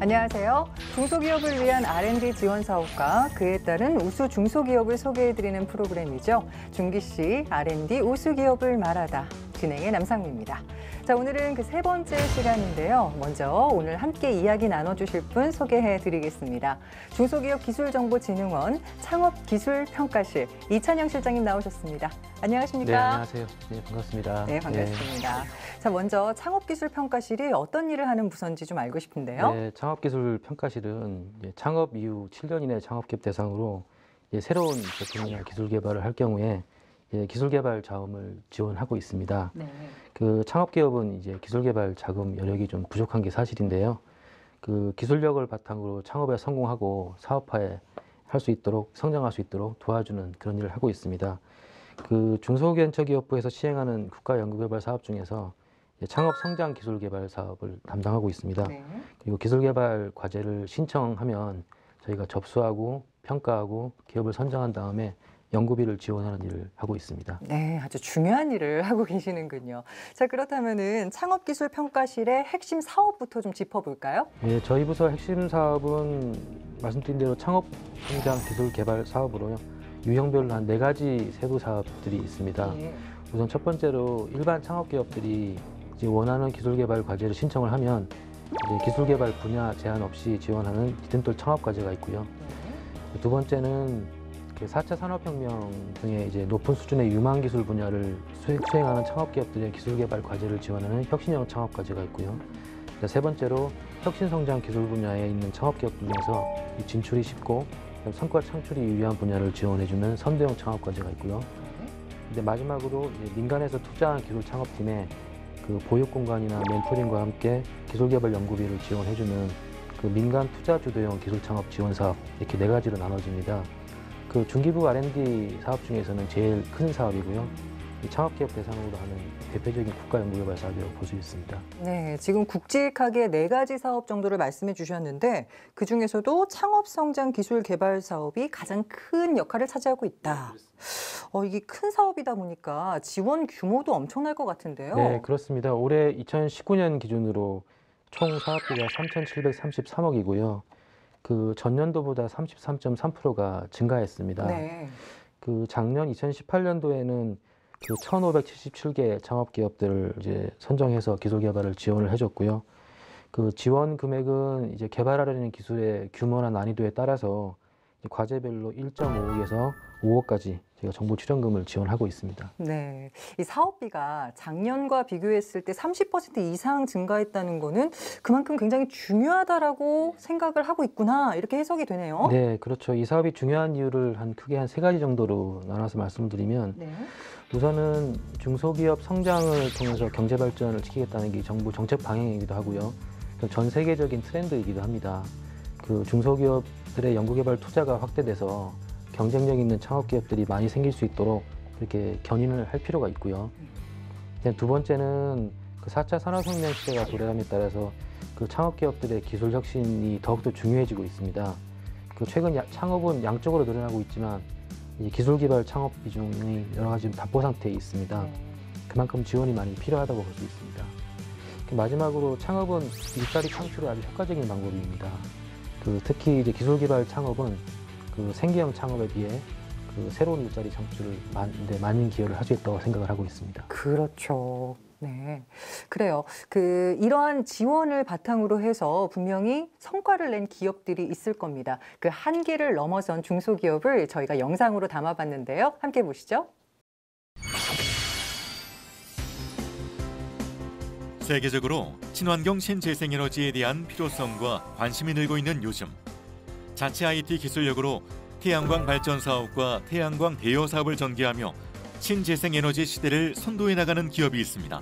안녕하세요. 중소기업을 위한 R&D 지원 사업과 그에 따른 우수 중소기업을 소개해드리는 프로그램이죠. 중기씨 R&D 우수기업을 말하다. 진행의 남상미입니다. 자, 오늘은 그 세 번째 시간인데요. 먼저 오늘 함께 이야기 나눠주실 분 소개해 드리겠습니다. 중소기업 기술정보진흥원 창업기술평가실 이찬영 실장님 나오셨습니다. 안녕하십니까? 네, 안녕하세요. 네, 반갑습니다. 네, 반갑습니다. 자, 먼저 창업기술평가실이 어떤 일을 하는 부서인지 좀 알고 싶은데요. 네, 창업기술평가실은 창업 이후 7년 이내 창업기업 대상으로 새로운 제품이나 기술 개발을 할 경우에 이제 기술 개발 자금을 지원하고 있습니다. 네. 그 창업기업은 이제 기술 개발 자금 여력이 좀 부족한 게 사실인데요. 그 기술력을 바탕으로 창업에 성공하고 사업화에 할 수 있도록 성장할 수 있도록 도와주는 그런 일을 하고 있습니다. 그 중소벤처기업부에서 시행하는 국가연구개발 사업 중에서 창업 성장 기술 개발 사업을 담당하고 있습니다. 네. 그리고 기술 개발 과제를 신청하면 저희가 접수하고 평가하고 기업을 선정한 다음에 연구비를 지원하는 일을 하고 있습니다. 네, 아주 중요한 일을 하고 계시는군요. 자, 그렇다면은 창업기술 평가실의 핵심 사업부터 좀 짚어볼까요? 예, 저희 부서 핵심 사업은 말씀드린 대로 창업 성장 기술 개발 사업으로요. 유형별로 한 네 가지 세부 사업들이 있습니다. 네. 우선 첫 번째로 일반 창업 기업들이 원하는 기술 개발 과제를 신청을 하면 기술 개발 분야 제한 없이 지원하는 디딤돌 창업 과제가 있고요. 두 번째는 그 4차 산업혁명 등의 이제 높은 수준의 유망 기술 분야를 수행, 수행하는 창업 기업들의 기술 개발 과제를 지원하는 혁신형 창업 과제가 있고요. 이제 세 번째로 혁신 성장 기술 분야에 있는 창업 기업 중에서 이 진출이 쉽고 성과 창출이 유리한 분야를 지원해주는 선도형 창업 과제가 있고요. 근데 마지막으로 이제 민간에서 투자한 기술 창업팀에 그 보육 공간이나 멘토링과 함께 기술 개발 연구비를 지원해주는 그 민간 투자 주도형 기술 창업 지원 사업 이렇게 네 가지로 나눠집니다. 그 중기부 R&D 사업 중에서는 제일 큰 사업이고요. 이 창업기업 대상으로 하는 대표적인 국가 연구 개발 사업이라고 볼 수 있습니다. 네, 지금 굵직하게 네 가지 사업 정도를 말씀해 주셨는데 그 중에서도 창업 성장 기술 개발 사업이 가장 큰 역할을 차지하고 있다. 어, 이게 큰 사업이다 보니까 지원 규모도 엄청날 것 같은데요. 네, 그렇습니다. 올해 2019년 기준으로 총 사업비가 3,733억이고요. 그 전년도보다 33.3%가 증가했습니다. 네. 그 작년 2018년도에는 그 1,577개 창업 기업들을 이제 선정해서 기술 개발을 지원을 해줬고요. 그 지원 금액은 이제 개발하려는 기술의 규모나 난이도에 따라서 과제별로 1.5억에서 5억까지 저희가 정부 출연금을 지원하고 있습니다. 네. 이 사업비가 작년과 비교했을 때 30% 이상 증가했다는 거는 그만큼 굉장히 중요하다라고 생각을 하고 있구나. 이렇게 해석이 되네요. 네, 그렇죠. 이 사업이 중요한 이유를 한 크게 한 세 가지 정도로 나눠서 말씀드리면 네. 우선은 중소기업 성장을 통해서 경제 발전을 지키겠다는 게 정부 정책 방향이기도 하고요. 또전 세계적인 트렌드이기도 합니다. 그 중소기업들의 연구개발 투자가 확대돼서 경쟁력 있는 창업기업들이 많이 생길 수 있도록 이렇게 견인을 할 필요가 있고요. 두 번째는 그 4차 산업혁명 시대가 도래함에 따라서 그 창업기업들의 기술 혁신이 더욱더 중요해지고 있습니다. 그 최근 야- 창업은 양쪽으로 늘어나고 있지만 이 기술 개발 창업 비중이 여러 가지 답보 상태에 있습니다. 네. 그만큼 지원이 많이 필요하다고 볼 수 있습니다. 그 마지막으로 창업은 일자리 창출에 아주 효과적인 방법입니다. 그 특히 이제 기술 개발 창업은 그 생계형 창업에 비해 그 새로운 일자리 창출을 많, 데 많은 기여를 할 수 있다고 생각을 하고 있습니다. 그렇죠. 네. 그래요. 그, 이러한 지원을 바탕으로 해서 분명히 성과를 낸 기업들이 있을 겁니다. 그 한계를 넘어선 중소기업을 저희가 영상으로 담아봤는데요. 함께 보시죠. 세계적으로 친환경 신재생에너지에 대한 필요성과 관심이 늘고 있는 요즘 자체 IT 기술력으로 태양광 발전 사업과 태양광 대여 사업을 전개하며 신재생 에너지 시대를 선도해 나가는 기업이 있습니다.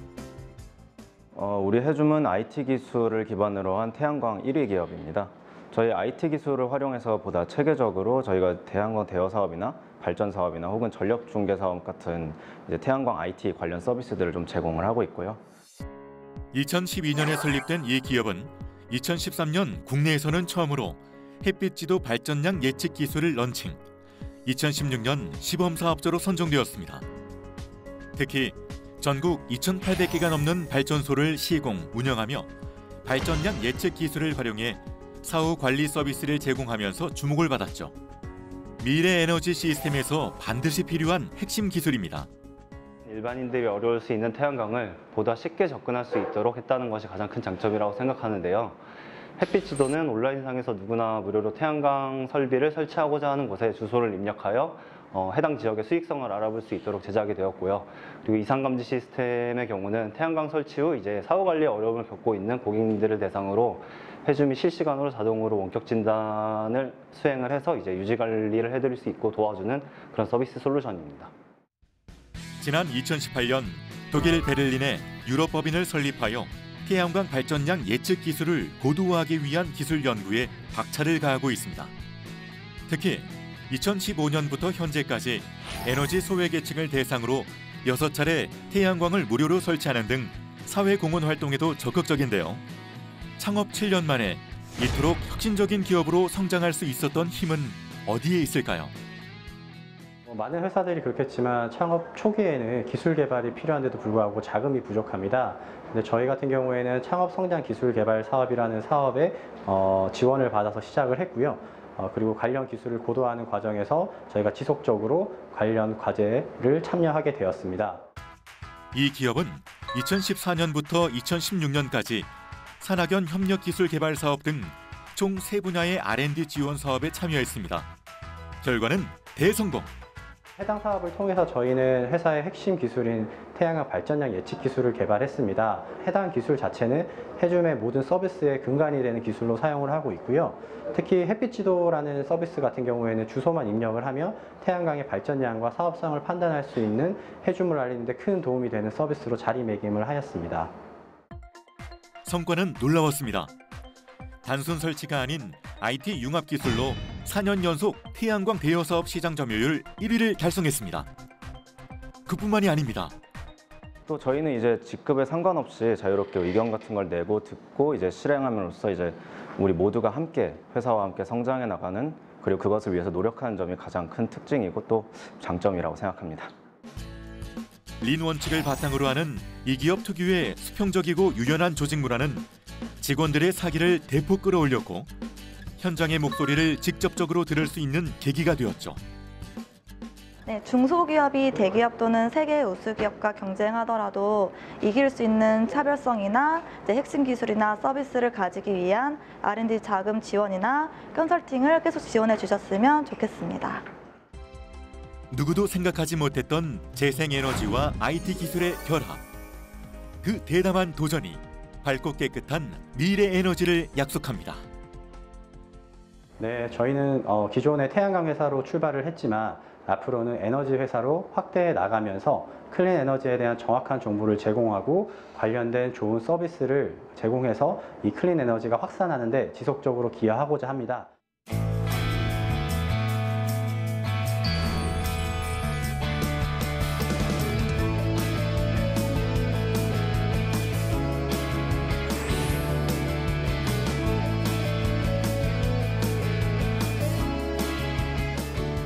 어, 우리 해줌은 IT 기술을 기반으로 한 태양광 1위 기업입니다. 저희 IT 기술을 활용해서 보다 체계적으로 저희가 태양광 대여 사업이나 발전 사업이나 혹은 전력 중개 사업 같은 태양광 IT 관련 서비스들을 좀 제공을 하고 있고요. 2012년에 설립된 이 기업은 2013년 국내에서는 처음으로 햇빛 지도 발전량 예측 기술을 런칭. 2016년 시범 사업자로 선정되었습니다. 특히 전국 2,800개가 넘는 발전소를 시공, 운영하며 발전량 예측 기술을 활용해 사후 관리 서비스를 제공하면서 주목을 받았죠. 미래 에너지 시스템에서 반드시 필요한 핵심 기술입니다. 일반인들이 어려울 수 있는 태양광을 보다 쉽게 접근할 수 있도록 했다는 것이 가장 큰 장점이라고 생각하는데요. 햇빛 지도는 온라인상에서 누구나 무료로 태양광 설비를 설치하고자 하는 곳에 주소를 입력하여 어, 해당 지역의 수익성을 알아볼 수 있도록 제작이 되었고요. 그리고 이상 감지 시스템의 경우는 태양광 설치 후 이제 사후 관리에 어려움을 겪고 있는 고객님들을 대상으로 해줌이 실시간으로 자동으로 원격 진단을 수행을 해서 이제 유지 관리를 해드릴 수 있고 도와주는 그런 서비스 솔루션입니다. 지난 2018년 독일 베를린에 유럽 법인을 설립하여 태양광 발전량 예측 기술을 고도화하기 위한 기술 연구에 박차를 가하고 있습니다. 특히 2015년부터 현재까지 에너지 소외계층을 대상으로 6차례 태양광을 무료로 설치하는 등 사회공헌 활동에도 적극적인데요. 창업 7년 만에 이토록 혁신적인 기업으로 성장할 수 있었던 힘은 어디에 있을까요? 어, 많은 회사들이 그렇겠지만 창업 초기에는 기술 개발이 필요한데도 불구하고 자금이 부족합니다. 근데 저희 같은 경우에는 창업 성장 기술 개발 사업이라는 사업에 어, 지원을 받아서 시작을 했고요. 어, 그리고 관련 기술을 고도화하는 과정에서 저희가 지속적으로 관련 과제를 참여하게 되었습니다. 이 기업은 2014년부터 2016년까지 산학연 협력 기술 개발 사업 등 총 세 분야의 R&D 지원 사업에 참여했습니다. 결과는 대성공. 해당 사업을 통해서 저희는 회사의 핵심 기술인 태양광 발전량 예측 기술을 개발했습니다. 해당 기술 자체는 해줌의 모든 서비스의 근간이 되는 기술로 사용을 하고 있고요. 특히 햇빛 지도라는 서비스 같은 경우에는 주소만 입력을 하면 태양광의 발전량과 사업성을 판단할 수 있는 해줌을 알리는 데 큰 도움이 되는 서비스로 자리매김을 하였습니다. 성과는 놀라웠습니다. 단순 설치가 아닌 IT 융합 기술로 4년 연속 태양광 대여 사업 시장 점유율 1위를 달성했습니다. 그뿐만이 아닙니다. 또 저희는 이제 직급에 상관없이 자유롭게 의견 같은 걸 내고 듣고 이제 실행함으로써 이제 우리 모두가 함께 회사와 함께 성장해 나가는 그리고 그것을 위해서 노력하는 점이 가장 큰 특징이고 또 장점이라고 생각합니다. 린 원칙을 바탕으로 하는 이 기업 특유의 수평적이고 유연한 조직 문화는 직원들의 사기를 대폭 끌어올렸고 현장의 목소리를 직접적으로 들을 수 있는 계기가 되었죠. 네, 중소기업이 대기업 또는 세계 우수기업과 경쟁하더라도 이길 수 있는 차별성이나 핵심 기술이나 서비스를 가지기 위한 R&D 자금 지원이나 컨설팅을 계속 지원해 주셨으면 좋겠습니다. 누구도 생각하지 못했던 재생에너지와 IT 기술의 결합. 그 대담한 도전이 밝고 깨끗한 미래 에너지를 약속합니다. 네, 저희는 어, 기존의 태양광 회사로 출발을 했지만 앞으로는 에너지 회사로 확대해 나가면서 클린 에너지에 대한 정확한 정보를 제공하고 관련된 좋은 서비스를 제공해서 이 클린 에너지가 확산하는데 지속적으로 기여하고자 합니다.